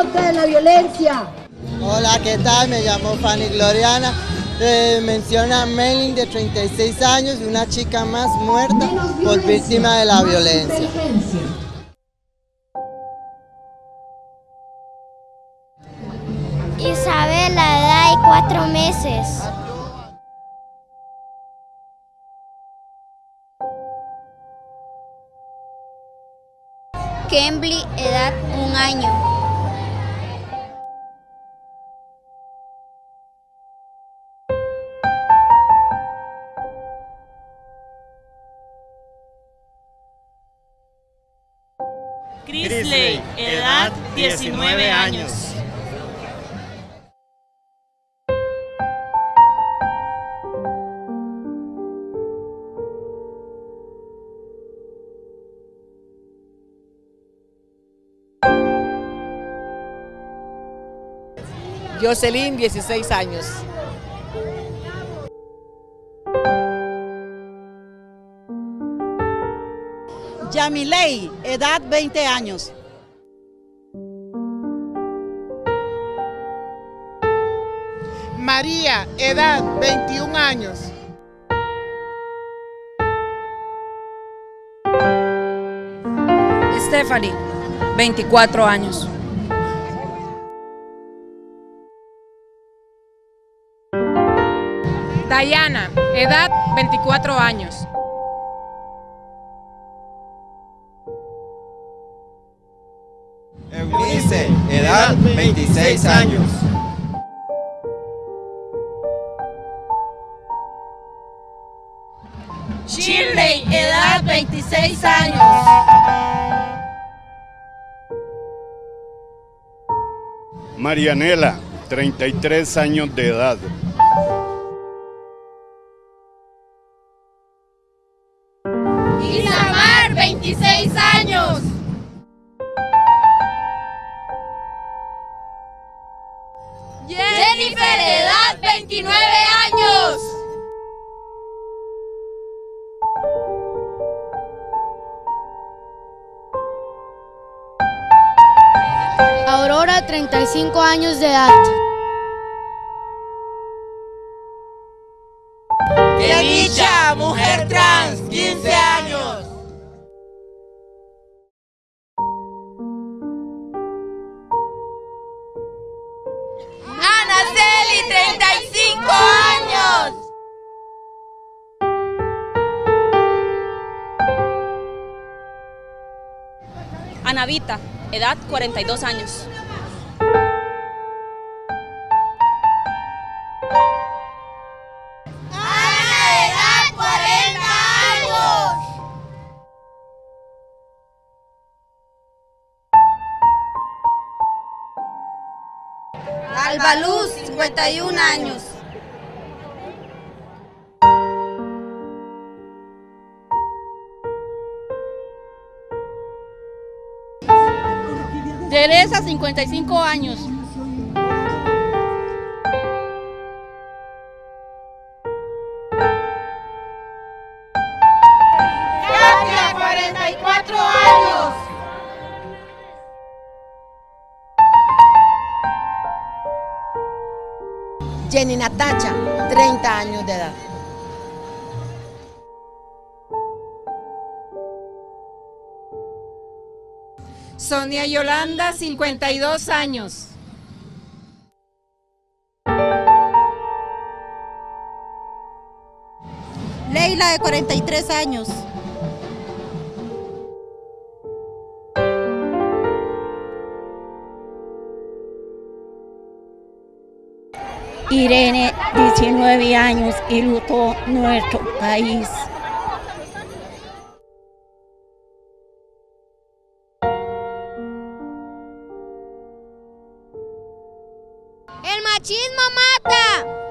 De la violencia. Hola, ¿qué tal? Me llamo Fanny Gloriana. Eh, menciona Melin de 36 años y una chica más muerta por víctima de la violencia. Isabel, la edad de cuatro meses. Kembly, edad un año. Crisley, edad 19 años. Jocelyn, 16 años. Yamilei, edad 20 años. María, edad 21 años. Stephanie, 24 años. Dayana, edad 24 años. Eunice, edad 26 años. Shirley, edad 26 años. Marianela, 33 años de edad. Isamar, Jennifer, edad 29 años. Aurora, 35 años de edad. ¡Qué dicha! Mujer trans, 15 años. Años. Anavita, edad 42 años. Ana, edad 40 años. Albaluz, 51 años. Teresa, 55 años. Katia, 44 años. Jenny Natacha, 30 años de edad. Sonia Yolanda, 52 años. Leila, de 43 años. Irene, 19 años y luto nuestro país. Machismo mata.